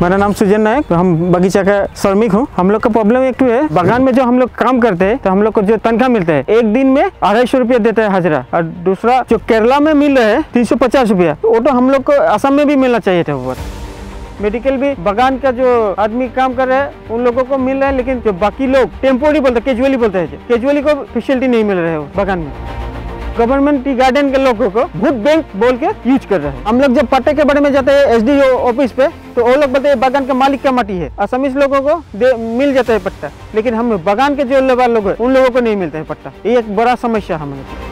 मेरा नाम सुजन नायक, हम बगीचा का श्रमिक हूँ। हम लोग का प्रॉब्लम एक है, बागान में जो हम लोग काम करते हैं तो हम लोग को जो तनख्वाह मिलता है, एक दिन में अढ़ाई सौ रुपया देता है हाजिरा। और दूसरा, जो केरला में मिल रहा है, तीन सौ पचास रुपया तो वो तो हम लोग को असम में भी मिलना चाहिए था ऊपर मेडिकल भी, बागान का जो आदमी काम कर रहे हैं, उन लोगों को मिल रहा है, लेकिन जो बाकी लोग, टेम्पोरी बोलते कैजुअली बोलते हैं कैजुअली को फैसिलिटी नहीं मिल रहा है बागान में। गवर्नमेंट टी गार्डन के लोगों को वोट बैंक बोल के यूज़ कर रहे हैं। हम लोग जब पट्टे के बारे में जाते हैं एसडीओ ऑफ़िस पे तो वो लोग बोलते हैं, बागान का मालिक का माटी है। असमीज लोगों को मिल जाता है पट्टा। लेकिन हम बागान के जो लेबर लोग हैं, उन लोगों को नहीं मिलता है पट्टा। ये एक बड़ा समस्या हमारे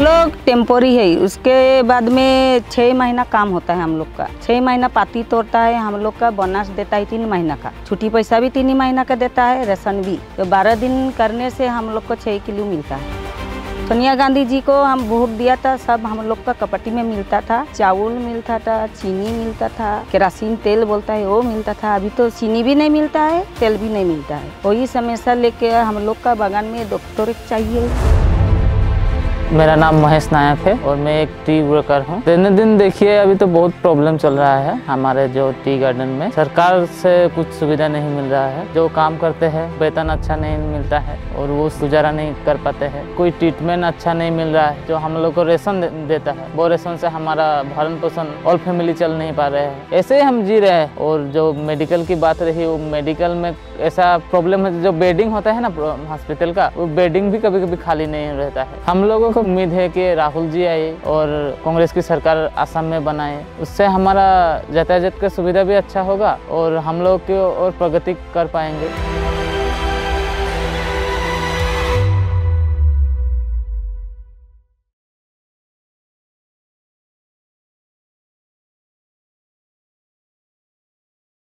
लोग टेम्पोरी है। उसके बाद में छः महीना काम होता है हम लोग का। छः महीना पाती तोड़ता है, हम लोग का बोनस देता है तीन महीना का। छुट्टी पैसा भी तीन महीना का देता है रेशन भी। तो बारह दिन करने से हम लोग को छः किलो मिलता है। सोनिया गांधी जी को हम वोट दिया था, सब हम लोग का कपटी में मिलता था। चावल मिलता था, चीनी मिलता था, केरासिन तेल बोलता है, वो मिलता था। अभी तो चीनी भी नहीं मिलता है, तेल भी नहीं मिलता है। वही समस्या लेके हम लोग का बागान में डॉक्टर चाहिए। मेरा नाम महेश नायक है और मैं एक टी वर्कर हूँ। दिन दिन देखिए अभी तो बहुत प्रॉब्लम चल रहा है हमारे जो टी गार्डन में। सरकार से कुछ सुविधा नहीं मिल रहा है। जो काम करते हैं वेतन अच्छा नहीं मिलता है और वो गुजारा नहीं कर पाते हैं। कोई ट्रीटमेंट अच्छा नहीं मिल रहा है जो हम लोग को रेशन दे, देता है। वो रेशन से हमारा भरण पोषण और फैमिली चल नहीं पा रहे हैं। ऐसे ही हम जी रहे हैं। और जो मेडिकल की बात रही वो मेडिकल में ऐसा प्रॉब्लम है जो बेडिंग होता है ना हॉस्पिटल का वो बेडिंग भी कभी कभी खाली नहीं रहता है। हम लोगों को उम्मीद है कि राहुल जी आए और कांग्रेस की सरकार आसाम में बनाए। उससे हमारा यातायात का सुविधा भी अच्छा होगा और हम लोग की और प्रगति कर पाएँगे।